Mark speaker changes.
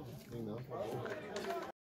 Speaker 1: aqui, o